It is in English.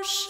Rosh